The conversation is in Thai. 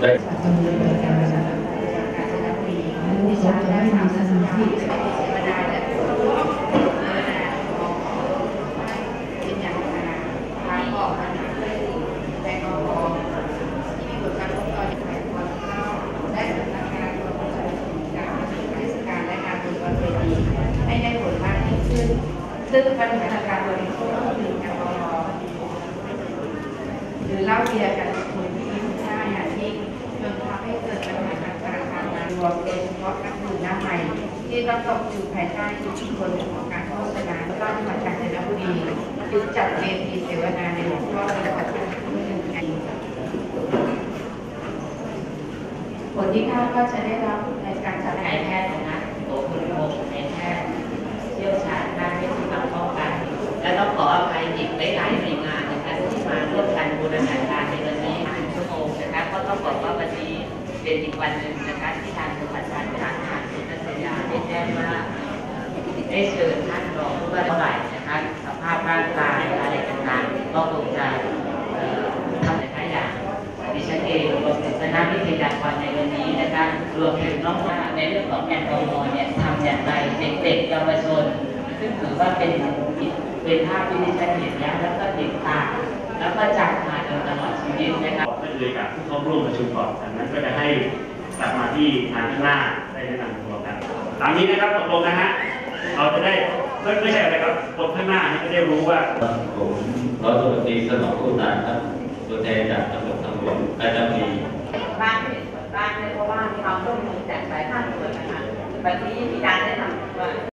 ได้จากโรงเรียนการประชาสัมพันธ์กาญจนบุรีดิฉันได้นาที่เสวนาและเสวนาของเป็นอย่างไรทางออกปัญหาเรื่องแอลกอฮอล์ที่มีผลกระทบต่อสุขภาพคนเข้าและสำนัการการเทศกาลและงานบุญวันเวทีให้ได้ผลมากยิ่งขึ้นซึ่งปัญหาการบริโภคดื่มแอลกอฮอล์หรือเหล้าเบียร์กัน เฉพาะนักดื่มหน้าใหม่ ที่ต้องอยู่ภายใต้อิทธิพลของการโฆษณาแล้วก็จังหวัดกาญจนบุรีจึงจัดเวทีเสวนาในหัวข้อและปฏิบัติที่หนึ่งอันผลที่คาดว่าจะได้รับในการจัดนายแพทย์นะโตคุณโมกนายแพทย์เชี่ยวชาญด้านเวชกรรมป้องกันและต้องขออภัยอีกหลายหน่วยงานนะคะที่มาร่วมกันบูรณาการในวันนี้หนึ่งชั่วโมงนะคะก็ต้องบอกว่าวันนี้เป็นอีกวันหนึ่งนะคะที่ทางจังหวัดการทางทางสุนันทยาได้แจ้งว่า ได้เชิญท่านรองผู้ว่าเท่าไหร่นะคะสภาพร่างกายอะไรต่างๆก็คงจะทำในหลายอย่างดิฉันเองรวมถึงคณะวิทยากรในวันนี้นะคะรวมถึงน้องว่าในเรื่องของแอลกอฮอล์เนี่ยทำอย่างไรเด็กๆเยาวชน ซึ่งถือว่าเป็นเป็นภาพที่ดิฉันเห็นแล้วแล้วก็ติดตามแล้วก็จำมาจนตลอดชีวิตนะคะก็เลยกับผู้เข้าร่วมประชุมก่อนจากนั้นก็จะให้กลับมาที่ทางข้างหน้าได้แนะนำตัวกันตามนี้นะครับตกลงนะฮะ ได้ไม่ไม่ใช่อะไรครับคนข้างหน้านี่จะได้รู้ว่าผมร้อยตำรวจตรีสนองผู้ตายครับตัวแทนจากตำรวจทางหลวงกาญจนบุรีบ้านเป็นบ้านเพราะว่ามีความร่วมมือจากสายท่านส่วนนะคะวันนี้มีการแนะนำว่า